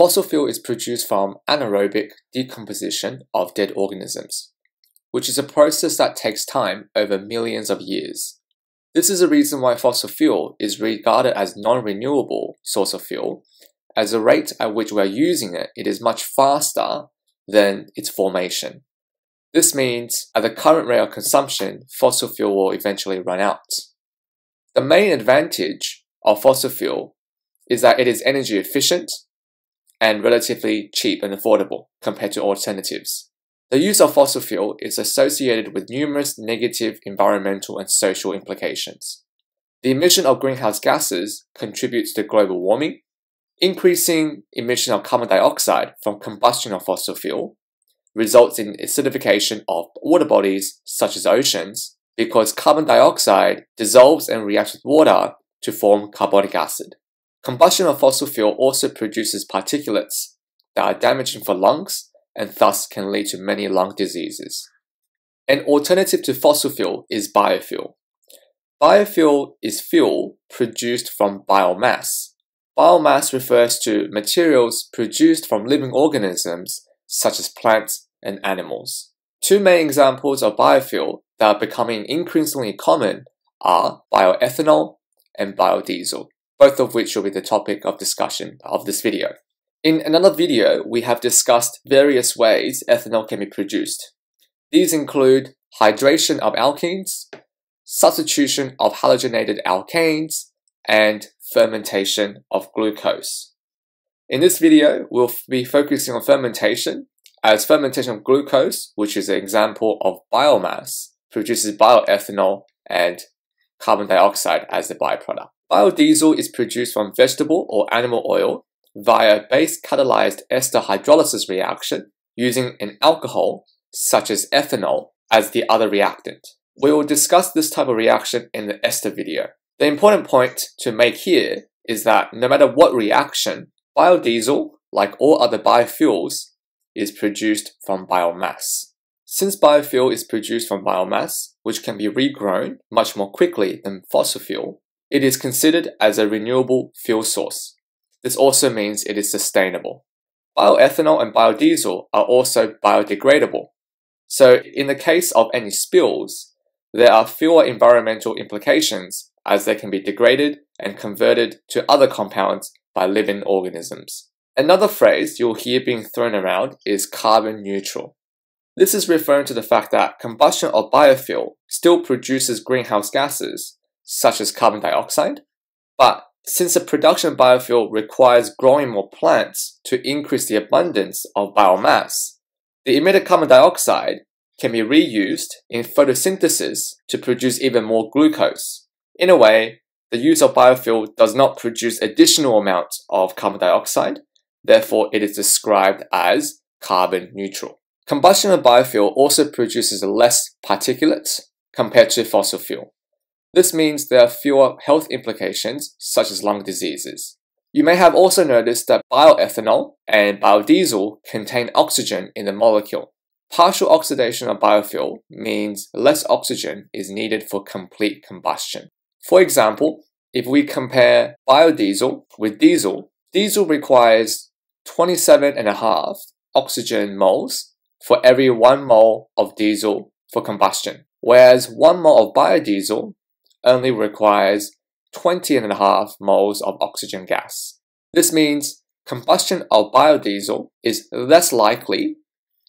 Fossil fuel is produced from anaerobic decomposition of dead organisms, which is a process that takes time over millions of years. This is the reason why fossil fuel is regarded as non-renewable source of fuel, as the rate at which we are using it, it is much faster than its formation. This means at the current rate of consumption, fossil fuel will eventually run out. The main advantage of fossil fuel is that it is energy efficient and relatively cheap and affordable compared to alternatives. The use of fossil fuel is associated with numerous negative environmental and social implications. The emission of greenhouse gases contributes to global warming. Increasing emission of carbon dioxide from combustion of fossil fuel results in acidification of water bodies such as oceans because carbon dioxide dissolves and reacts with water to form carbonic acid. Combustion of fossil fuel also produces particulates that are damaging for lungs and thus can lead to many lung diseases. An alternative to fossil fuel is biofuel. Biofuel is fuel produced from biomass. Biomass refers to materials produced from living organisms such as plants and animals. Two main examples of biofuel that are becoming increasingly common are bioethanol and biodiesel both of which will be the topic of discussion of this video. In another video, we have discussed various ways ethanol can be produced. These include hydration of alkenes, substitution of halogenated alkanes, and fermentation of glucose. In this video, we'll be focusing on fermentation, as fermentation of glucose, which is an example of biomass, produces bioethanol and carbon dioxide as the byproduct. Biodiesel is produced from vegetable or animal oil via base catalyzed ester hydrolysis reaction using an alcohol such as ethanol as the other reactant. We will discuss this type of reaction in the ester video. The important point to make here is that no matter what reaction, biodiesel, like all other biofuels, is produced from biomass. Since biofuel is produced from biomass, which can be regrown much more quickly than fossil fuel, it is considered as a renewable fuel source. This also means it is sustainable. Bioethanol and biodiesel are also biodegradable. So in the case of any spills, there are fewer environmental implications as they can be degraded and converted to other compounds by living organisms. Another phrase you'll hear being thrown around is carbon neutral. This is referring to the fact that combustion of biofuel still produces greenhouse gases, such as carbon dioxide. But since the production of biofuel requires growing more plants to increase the abundance of biomass, the emitted carbon dioxide can be reused in photosynthesis to produce even more glucose. In a way, the use of biofuel does not produce additional amounts of carbon dioxide, therefore it is described as carbon neutral. Combustion of biofuel also produces less particulates compared to fossil fuel. This means there are fewer health implications, such as lung diseases. You may have also noticed that bioethanol and biodiesel contain oxygen in the molecule. Partial oxidation of biofuel means less oxygen is needed for complete combustion. For example, if we compare biodiesel with diesel, diesel requires 27.5 oxygen moles for every 1 mole of diesel for combustion, whereas 1 mole of biodiesel only requires 20.5 moles of oxygen gas. This means combustion of biodiesel is less likely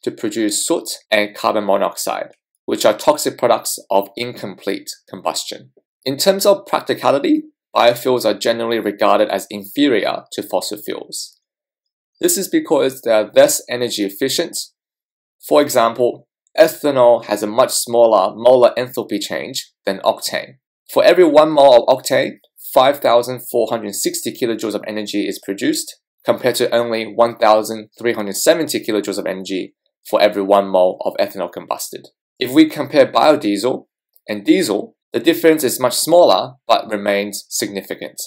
to produce soot and carbon monoxide, which are toxic products of incomplete combustion. In terms of practicality, biofuels are generally regarded as inferior to fossil fuels. This is because they are less energy efficient. For example, ethanol has a much smaller molar enthalpy change than octane. For every 1 mole of octane, 5,460 kilojoules of energy is produced, compared to only 1,370 kilojoules of energy for every 1 mole of ethanol combusted. If we compare biodiesel and diesel, the difference is much smaller but remains significant.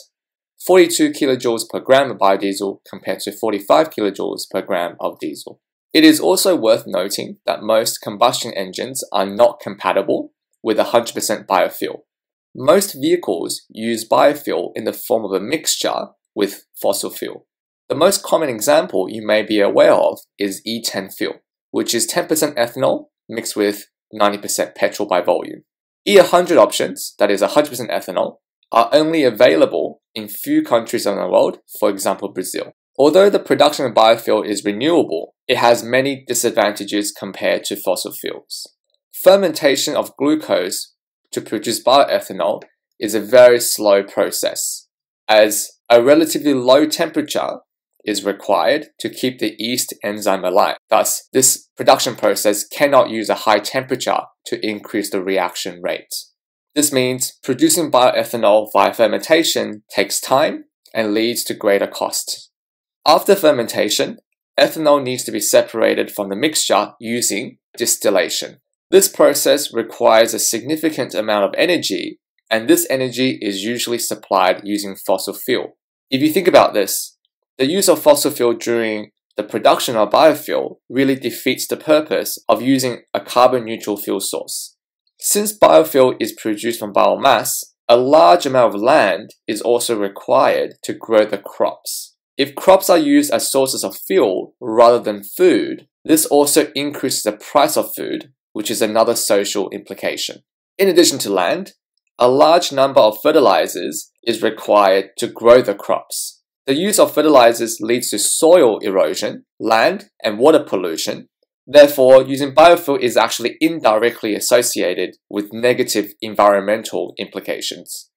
42 kilojoules per gram of biodiesel compared to 45 kilojoules per gram of diesel. It is also worth noting that most combustion engines are not compatible with 100% biofuel. Most vehicles use biofuel in the form of a mixture with fossil fuel. The most common example you may be aware of is E10 fuel, which is 10% ethanol mixed with 90% petrol by volume. E100 options, that is 100% ethanol, are only available in few countries in the world, for example Brazil. Although the production of biofuel is renewable, it has many disadvantages compared to fossil fuels. Fermentation of glucose to produce bioethanol is a very slow process, as a relatively low temperature is required to keep the yeast enzyme alive. Thus, this production process cannot use a high temperature to increase the reaction rate. This means producing bioethanol via fermentation takes time and leads to greater cost. After fermentation, ethanol needs to be separated from the mixture using distillation. This process requires a significant amount of energy, and this energy is usually supplied using fossil fuel. If you think about this, the use of fossil fuel during the production of biofuel really defeats the purpose of using a carbon neutral fuel source. Since biofuel is produced from biomass, a large amount of land is also required to grow the crops. If crops are used as sources of fuel rather than food, this also increases the price of food, which is another social implication. In addition to land, a large number of fertilizers is required to grow the crops. The use of fertilizers leads to soil erosion, land and water pollution. Therefore, using biofuel is actually indirectly associated with negative environmental implications.